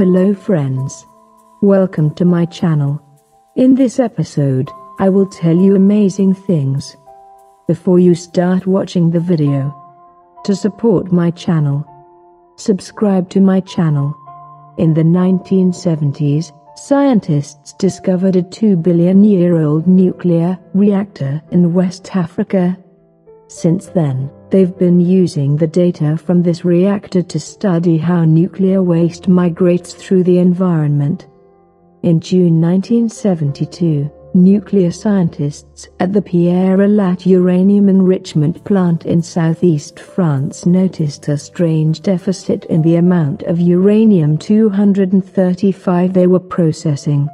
Hello friends. Welcome to my channel. In this episode, I will tell you amazing things. Before you start watching the video, to support my channel, subscribe to my channel. In the 1970s, scientists discovered a 2 billion year old nuclear reactor in West Africa. Since then, they've been using the data from this reactor to study how nuclear waste migrates through the environment. In June 1972, nuclear scientists at the Pierrelatte uranium enrichment plant in southeast France noticed a strange deficit in the amount of uranium-235 they were processing.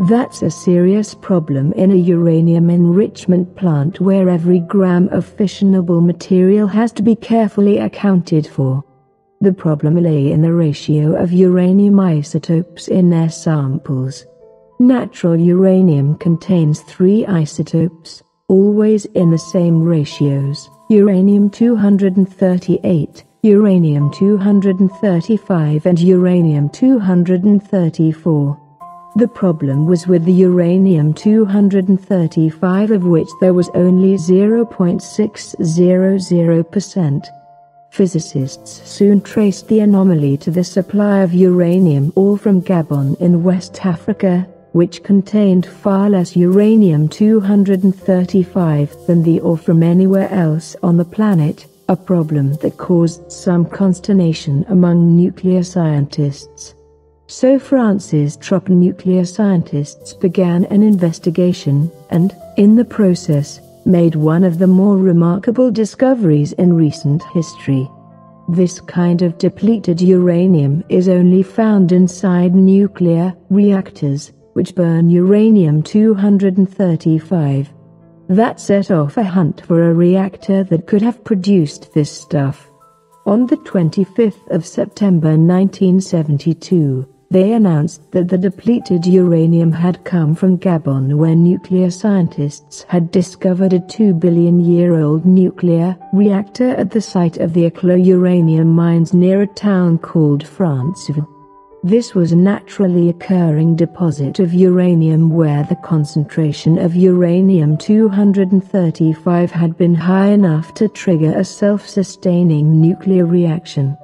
That's a serious problem in a uranium enrichment plant where every gram of fissionable material has to be carefully accounted for. The problem lay in the ratio of uranium isotopes in their samples. Natural uranium contains three isotopes, always in the same ratios, uranium-238, uranium-235 and uranium-234. The problem was with the uranium-235 of which there was only 0.600%. Physicists soon traced the anomaly to the supply of uranium ore from Gabon in West Africa, which contained far less uranium-235 than the ore from anywhere else on the planet, a problem that caused some consternation among nuclear scientists. So France's top nuclear scientists began an investigation, and, in the process, made one of the more remarkable discoveries in recent history. This kind of depleted uranium is only found inside nuclear reactors, which burn uranium-235. That set off a hunt for a reactor that could have produced this stuff. On the 25th of September 1972, they announced that the depleted uranium had come from Gabon where nuclear scientists had discovered a 2 billion year old nuclear reactor at the site of the Oklo uranium mines near a town called Franceville. This was a naturally occurring deposit of uranium where the concentration of uranium-235 had been high enough to trigger a self-sustaining nuclear reaction.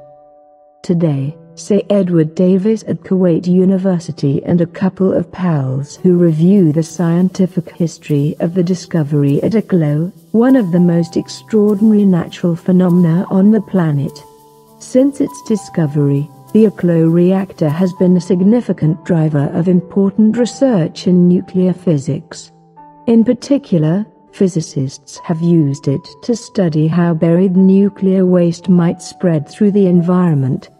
Today, say Edward Davis at Kuwait University and a couple of pals who review the scientific history of the discovery at Oklo, one of the most extraordinary natural phenomena on the planet. Since its discovery, the Oklo reactor has been a significant driver of important research in nuclear physics. In particular, physicists have used it to study how buried nuclear waste might spread through the environment.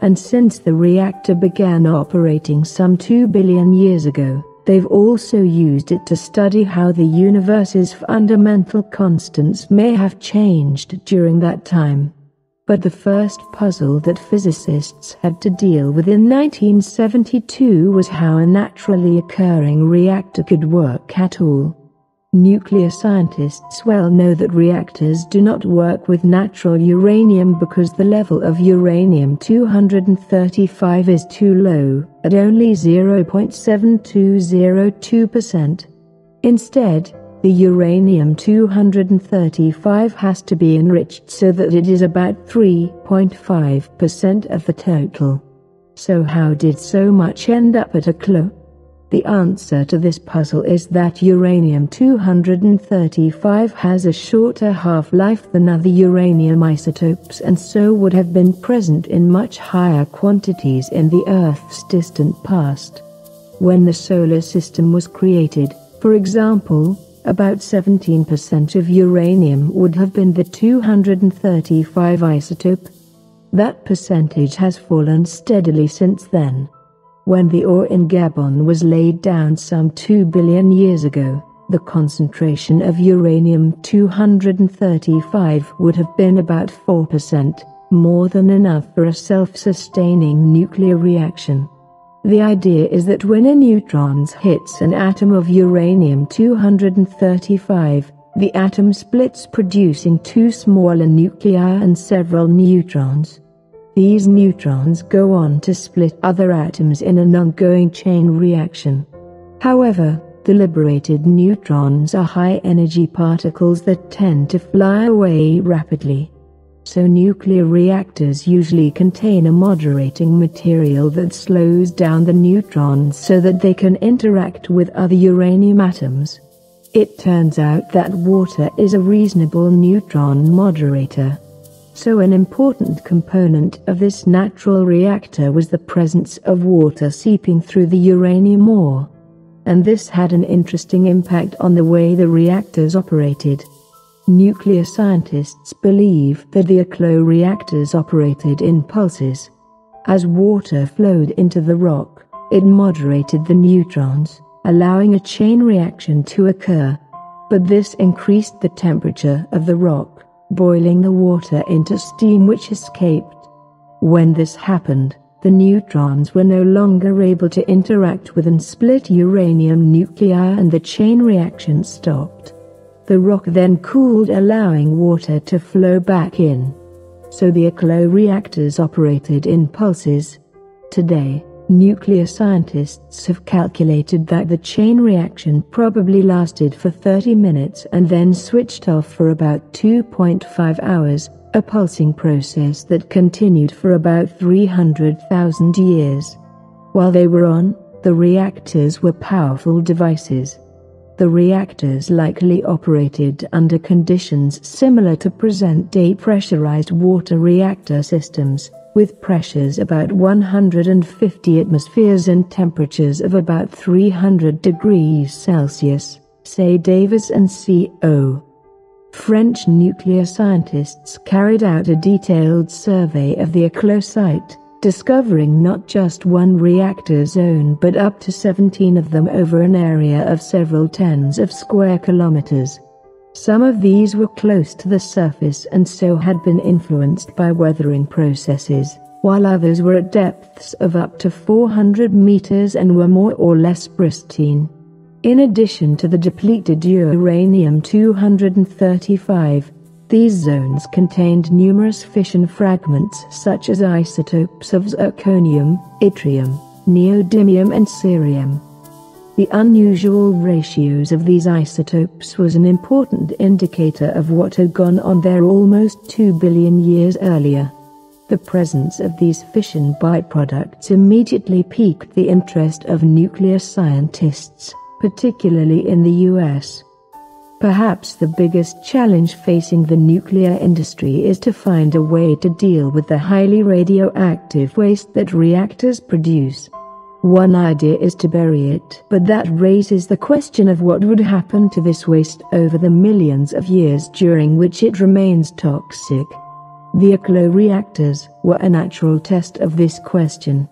And since the reactor began operating some 2 billion years ago, they've also used it to study how the universe's fundamental constants may have changed during that time. But the first puzzle that physicists had to deal with in 1972 was how a naturally occurring reactor could work at all. Nuclear scientists well know that reactors do not work with natural uranium because the level of uranium-235 is too low, at only 0.7202%. Instead, the uranium-235 has to be enriched so that it is about 3.5% of the total. So how did so much end up at Oklo? The answer to this puzzle is that uranium-235 has a shorter half-life than other uranium isotopes and so would have been present in much higher quantities in the Earth's distant past. When the solar system was created, for example, about 17% of uranium would have been the 235 isotope. That percentage has fallen steadily since then. When the ore in Gabon was laid down some 2 billion years ago, the concentration of uranium-235 would have been about 4%, more than enough for a self-sustaining nuclear reaction. The idea is that when a neutron hits an atom of uranium-235, the atom splits producing two smaller nuclei and several neutrons. These neutrons go on to split other atoms in an ongoing chain reaction. However, the liberated neutrons are high-energy particles that tend to fly away rapidly. So nuclear reactors usually contain a moderating material that slows down the neutrons so that they can interact with other uranium atoms. It turns out that water is a reasonable neutron moderator. So an important component of this natural reactor was the presence of water seeping through the uranium ore and this had an interesting impact on the way the reactors operated. Nuclear scientists believe that the Oklo reactors operated in pulses. As water flowed into the rock, it moderated the neutrons, allowing a chain reaction to occur. But this increased the temperature of the rock, boiling the water into steam which escaped. When this happened, the neutrons were no longer able to interact with and split uranium nuclei and the chain reaction stopped. The rock then cooled allowing water to flow back in. So the Oklo reactors operated in pulses. Today, nuclear scientists have calculated that the chain reaction probably lasted for 30 minutes and then switched off for about 2.5 hours, a pulsing process that continued for about 300,000 years. While they were on, the reactors were powerful devices. The reactors likely operated under conditions similar to present-day pressurized water reactor systems, with pressures about 150 atmospheres and temperatures of about 300 degrees Celsius, say Davis and C.O. French nuclear scientists carried out a detailed survey of the Oklo site, discovering not just one reactor zone but up to 17 of them over an area of several tens of square kilometers. Some of these were close to the surface and so had been influenced by weathering processes, while others were at depths of up to 400 meters and were more or less pristine. In addition to the depleted uranium-235, these zones contained numerous fission fragments such as isotopes of zirconium, yttrium, neodymium and cerium. The unusual ratios of these isotopes was an important indicator of what had gone on there almost 2 billion years earlier. The presence of these fission byproducts immediately piqued the interest of nuclear scientists particularly in the US. Perhaps the biggest challenge facing the nuclear industry is to find a way to deal with the highly radioactive waste that reactors produce. One idea is to bury it, but that raises the question of what would happen to this waste over the millions of years during which it remains toxic. The Oklo reactors were a natural test of this question.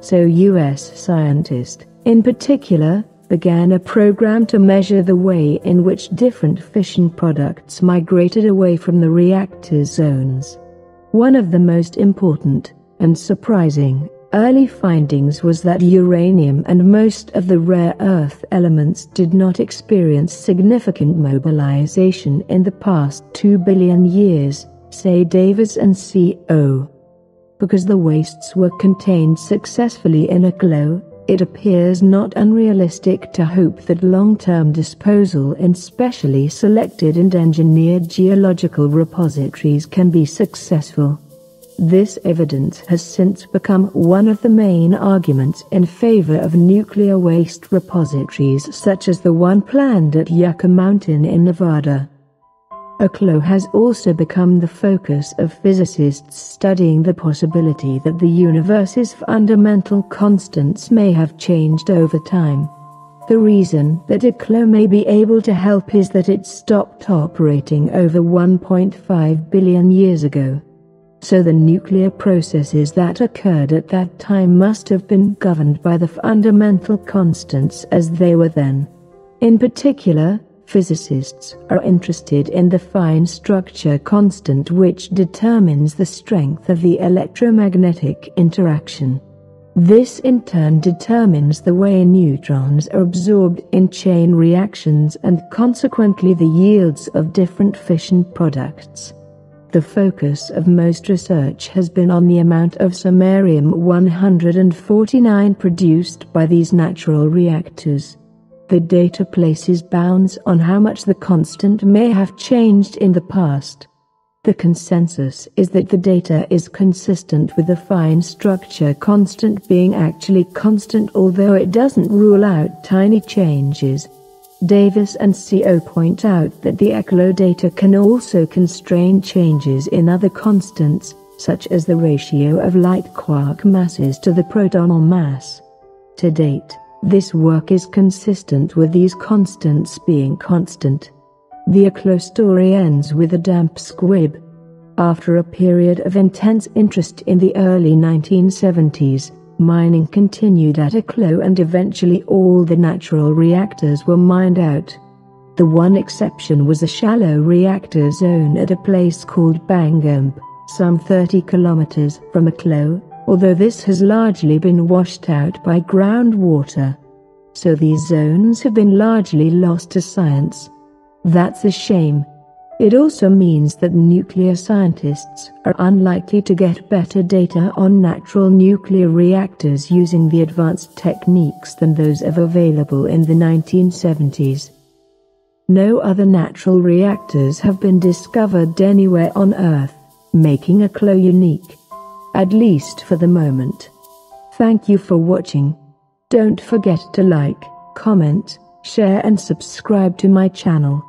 So US scientists, in particular, began a program to measure the way in which different fission products migrated away from the reactor zones. One of the most important and surprising early findings was that uranium and most of the rare earth elements did not experience significant mobilization in the past 2 billion years, say Davis and C.O. Because the wastes were contained successfully in Oklo, it appears not unrealistic to hope that long-term disposal in specially selected and engineered geological repositories can be successful. This evidence has since become one of the main arguments in favor of nuclear waste repositories such as the one planned at Yucca Mountain in Nevada. Oklo has also become the focus of physicists studying the possibility that the universe's fundamental constants may have changed over time. The reason that Oklo may be able to help is that it stopped operating over 1.5 billion years ago. So the nuclear processes that occurred at that time must have been governed by the fundamental constants as they were then. In particular, Physicists are interested in the fine structure constant which determines the strength of the electromagnetic interaction. This in turn determines the way neutrons are absorbed in chain reactions and consequently the yields of different fission products. The focus of most research has been on the amount of samarium-149 produced by these natural reactors. The data places bounds on how much the constant may have changed in the past. The consensus is that the data is consistent with the fine structure constant being actually constant although it doesn't rule out tiny changes. Davis and CO point out that the Oklo data can also constrain changes in other constants, such as the ratio of light quark masses to the proton mass. To date, this work is consistent with these constants being constant. The Oklo story ends with a damp squib. After a period of intense interest in the early 1970s, mining continued at Oklo and eventually all the natural reactors were mined out. The one exception was a shallow reactor zone at a place called Bangombé, some 30 kilometers from Oklo, although this has largely been washed out by groundwater. So these zones have been largely lost to science. That's a shame. It also means that nuclear scientists are unlikely to get better data on natural nuclear reactors using the advanced techniques than those available in the 1970s. No other natural reactors have been discovered anywhere on Earth, making Oklo unique at least for the moment. Thank you for watching. Don't forget to like, comment, share and subscribe to my channel.